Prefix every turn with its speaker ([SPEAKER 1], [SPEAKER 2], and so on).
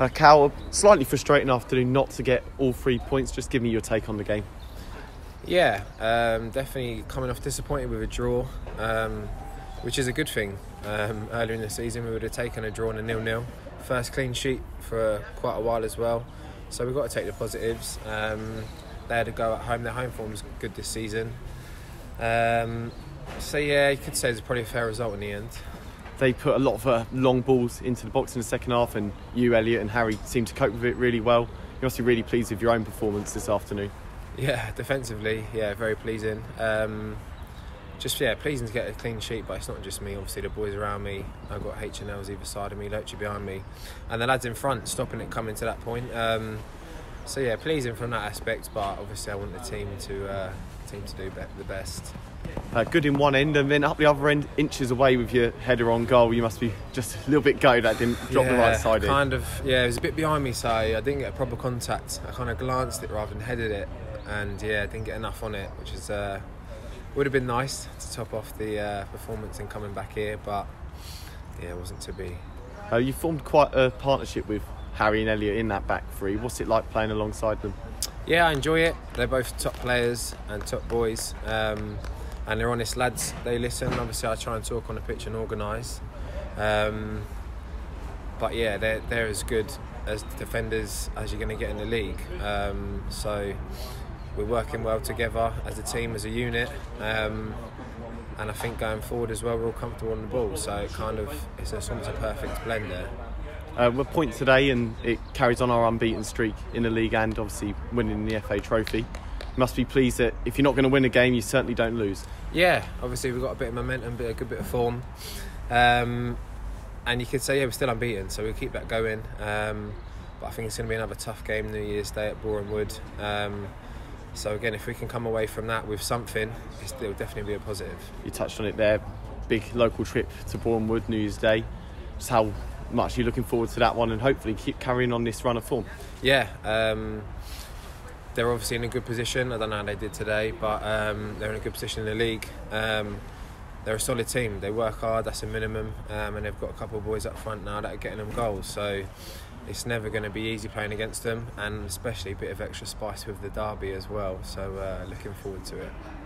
[SPEAKER 1] Uh, Cal, a slightly frustrating afternoon not to get all three points. Just give me your take on the game.
[SPEAKER 2] Yeah, um, definitely coming off disappointed with a draw, um, which is a good thing. Um, earlier in the season, we would have taken a draw and a nil-nil, first clean sheet for quite a while as well. So we've got to take the positives. Um, they had to go at home. Their home form was good this season. Um, so yeah, you could say it's probably a fair result in the end.
[SPEAKER 1] They put a lot of uh, long balls into the box in the second half, and you, Elliot, and Harry seemed to cope with it really well. You must be really pleased with your own performance this afternoon.
[SPEAKER 2] Yeah, defensively, yeah, very pleasing. Um, just yeah, pleasing to get a clean sheet, but it's not just me. Obviously, the boys around me. I've got H and L's either side of me, Loachy behind me, and the lads in front stopping it coming to that point. Um, so yeah, pleasing from that aspect. But obviously, I want the team to uh, team to do be- the best.
[SPEAKER 1] Uh, good in one end, and then up the other end, inches away with your header on goal. You must be just a little bit go that didn't drop the right side in.
[SPEAKER 2] Kind of, yeah. It was a bit behind me, so I didn't get a proper contact. I kind of glanced it rather than headed it, and yeah, I didn't get enough on it, which is uh, would have been nice to top off the uh, performance in coming back here, but yeah, it wasn't to be.
[SPEAKER 1] Uh, you formed quite a partnership with Harry and Elliot in that back three. What's it like playing alongside them?
[SPEAKER 2] Yeah, I enjoy it. They're both top players and top boys, um, and they're honest lads. They listen. Obviously, I try and talk on the pitch and organise. Um, but yeah, they're they're as good as defenders as you're going to get in the league. Um, so we're working well together as a team, as a unit. Um, and I think going forward as well, we're all comfortable on the ball. So it kind of it's, it's almost a perfect blend there.
[SPEAKER 1] Uh, we're point today, and it carries on our unbeaten streak in the league, and obviously winning the FA Trophy. Must be pleased that if you're not going to win a game, you certainly don't lose.
[SPEAKER 2] Yeah, obviously we've got a bit of momentum, bit a good bit of form, um, and you could say yeah we're still unbeaten, so we'll keep that going. Um, but I think it's going to be another tough game New Year's Day at Boreham Wood. Um, so again, if we can come away from that with something, it'll definitely be a positive.
[SPEAKER 1] You touched on it there. Big local trip to Boreham Wood New Year's Day. Just how much you're you looking forward to that one, and hopefully keep carrying on this run of form.
[SPEAKER 2] Yeah, um, they're obviously in a good position. I don't know how they did today, but um, they're in a good position in the league. Um, they're a solid team. They work hard. That's a minimum, um, and they've got a couple of boys up front now that are getting them goals. So it's never going to be easy playing against them, and especially a bit of extra spice with the derby as well. So uh, looking forward to it.